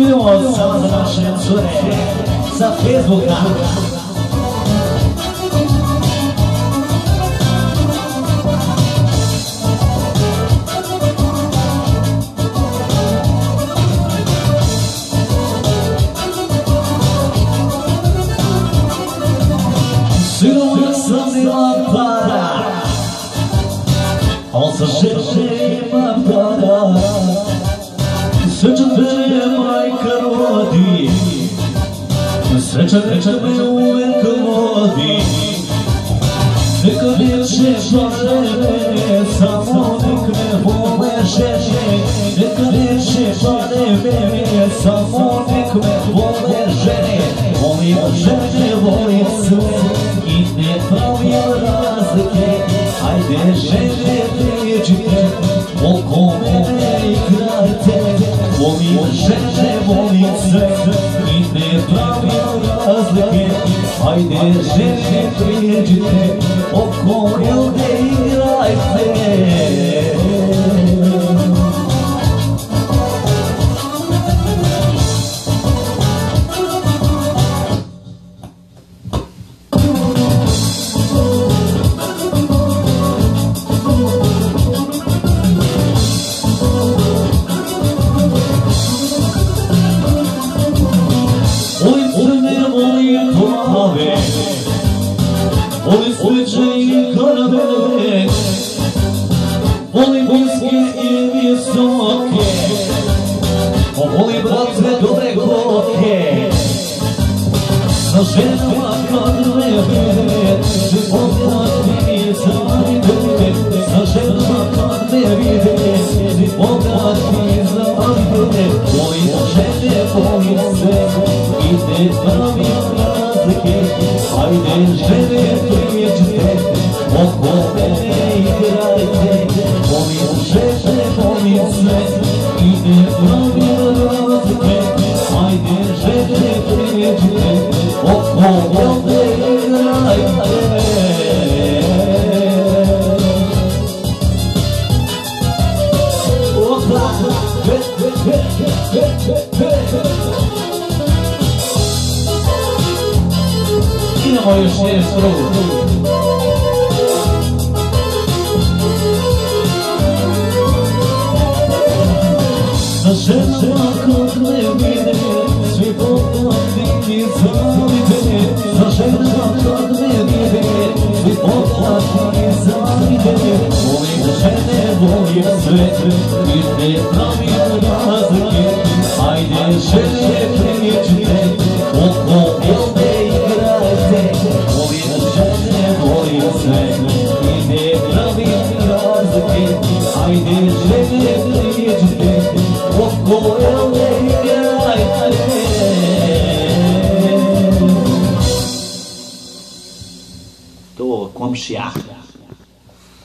Filmosos Ramazan Şemsure Sa Facebook'ta Sürüyorsun bir para, Olsa şeşe Sreća te majka rodi, sreća neka me uvek vodi. Neka neće vreme, samo nek me vole žene. Neka neće vreme, samo nek me vole žene. Volim žene, volim sve i ne pravim razlike. Ajde žene, sve i ne pravim razlike. Ajde žene, prijeđite, volim niske i visoke, volim brate dole koke. Sa ženama kad me vide, života ti zavide, sa ženama kad me vide, života ti zavide. Volim žene, volim sve, i ne i ne pravim razlike, ajde žene prijeđite, oko mene igrajte. Opa, he, he, he, he, he, he. Idemo još jedan krug. Ženama kad me vide, svi poklati i zavide. Sa ženama kad me vide, svi poklati i zavide. Volim žene, volim sve, i ne pravim razlike. Ajde žene, prijeđite, oko mene igrajte. Volim žene, volim sve, i ne pravim razlike. Ajde žene, prijeđite, oko mene igrajte. To komšija.